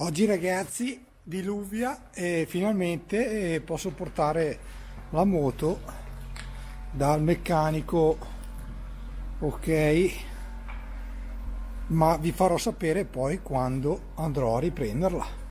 Oggi ragazzi diluvia e finalmente eh, posso portare la moto dal meccanico ok? Ma vi farò sapere poi quando andrò a riprenderla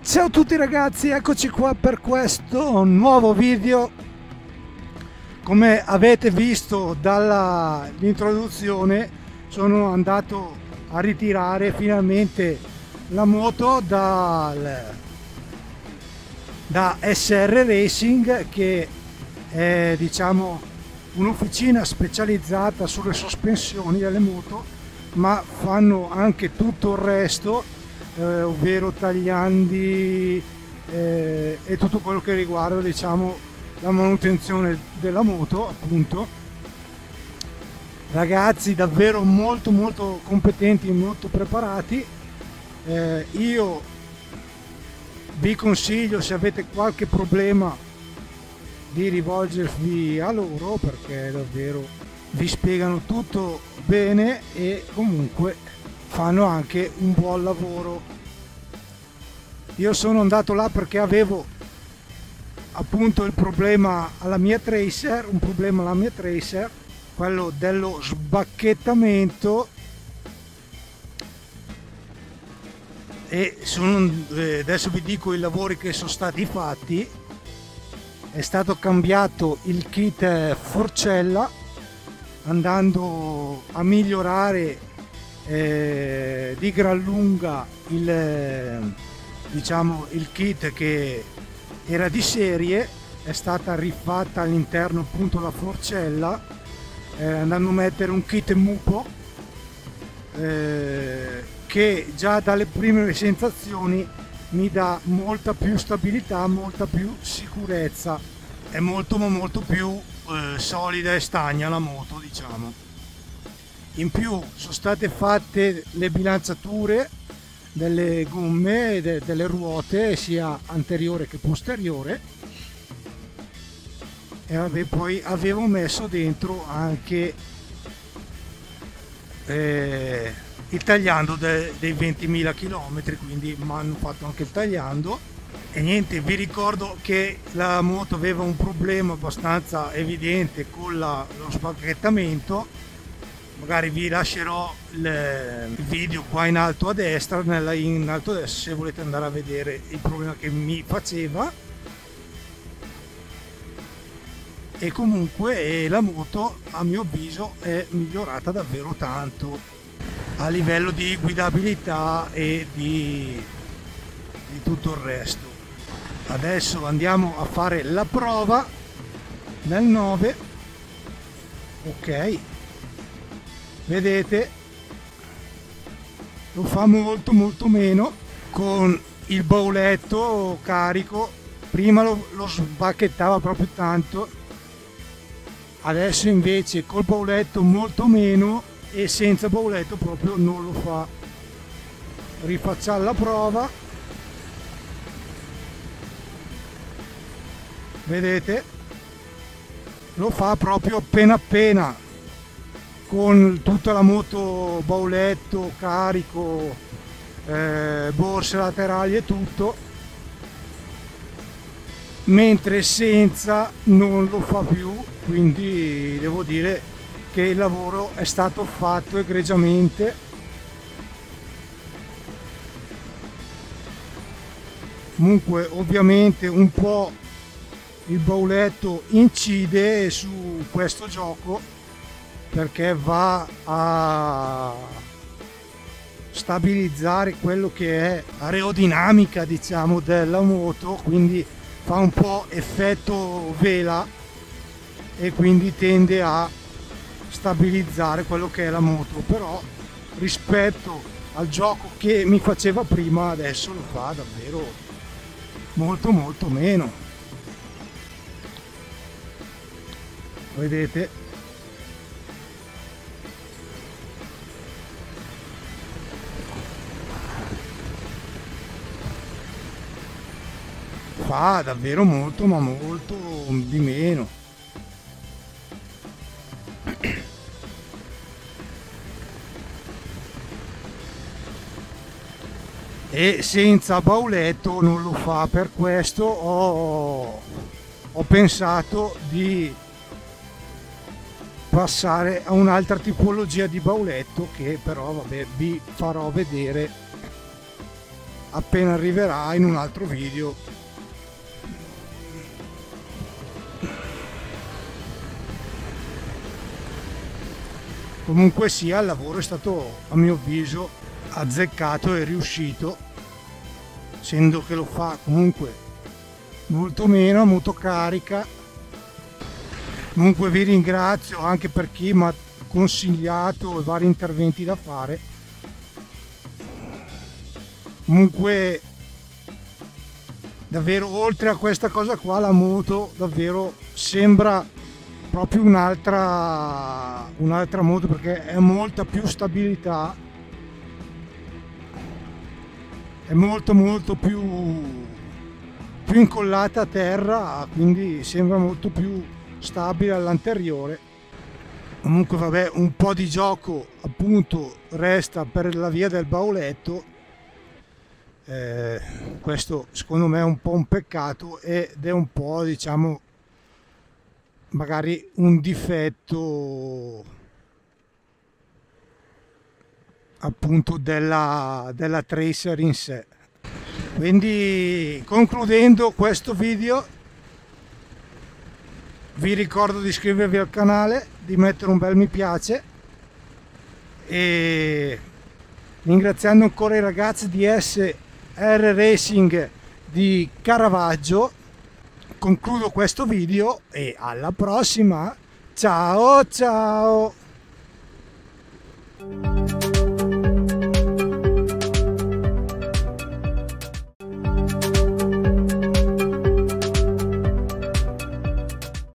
Ciao a tutti ragazzi, eccoci qua per questo nuovo video. Come avete visto dall'introduzione sono andato a ritirare finalmente la moto dal, da SR Racing che è diciamo un'officina specializzata sulle sospensioni delle moto ma fanno anche tutto il resto eh, ovvero tagliandi eh, e tutto quello che riguarda diciamo la manutenzione della moto appunto. Ragazzi davvero molto molto competenti molto preparati. Eh, io vi consiglio se avete qualche problema di rivolgervi a loro perché davvero vi spiegano tutto bene e comunque fanno anche un buon lavoro. Io sono andato là perché avevo appunto il problema alla mia tracer un problema alla mia tracer quello dello sbacchettamento. E sono, eh, adesso vi dico i lavori che sono stati fatti. È stato cambiato il kit forcella andando a migliorare eh, di gran lunga il, diciamo, il kit che era di serie è stata rifatta all'interno appunto la forcella eh, andando a mettere un kit mupo eh, che già dalle prime sensazioni mi dà molta più stabilità molta più sicurezza. È molto molto più eh, solida e stagna la moto diciamo in più sono state fatte le bilanciature delle gomme e delle ruote sia anteriore che posteriore. E poi avevo messo dentro anche eh, il tagliando de, dei 20.000 km quindi mi hanno fatto anche il tagliando. E niente vi ricordo che la moto aveva un problema abbastanza evidente con la, lo spacchettamento magari vi lascerò il video qua in alto a destra nella, in alto a destra se volete andare a vedere il problema che mi faceva. E comunque la moto a mio avviso è migliorata davvero tanto a livello di guidabilità e di, di tutto il resto. Adesso andiamo a fare la prova nel 9 ok vedete lo fa molto molto meno con il bauletto carico. Prima lo, lo sbacchettava proprio tanto. Adesso invece col bauletto molto meno e senza bauletto proprio non lo fa. Rifacciamo la prova. Vedete? Lo fa proprio appena appena con tutta la moto bauletto, carico, eh, borse laterali e tutto, mentre senza non lo fa più, quindi devo dire che il lavoro è stato fatto egregiamente. Comunque ovviamente un po' il bauletto incide su questo gioco perché va a stabilizzare quello che è aerodinamica diciamo della moto quindi fa un po' effetto vela e quindi tende a stabilizzare quello che è la moto. Però rispetto al gioco che mi faceva prima adesso lo fa davvero molto molto meno. Vedete fa davvero molto ma molto di meno. E senza bauletto non lo fa per questo ho, ho pensato di passare a un'altra tipologia di bauletto che però vabbè vi farò vedere appena arriverà in un altro video comunque sia il lavoro è stato a mio avviso azzeccato e riuscito essendo che lo fa comunque molto meno molto carica. Comunque vi ringrazio anche per chi mi ha consigliato i vari interventi da fare. Comunque davvero oltre a questa cosa qua la moto davvero sembra proprio un'altra un'altra moto perché è molta più stabilità. È molto molto più più incollata a terra quindi sembra molto più stabile all'anteriore. Comunque vabbè un po' di gioco appunto resta per la via del bauletto. Eh, questo secondo me è un po' un peccato ed è un po' diciamo magari un difetto appunto della, della tracer in sé. Quindi concludendo questo video vi ricordo di iscrivervi al canale di mettere un bel mi piace e ringraziando ancora i ragazzi di SR Racing di Caravaggio concludo questo video e alla prossima. Ciao ciao